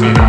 Gracias.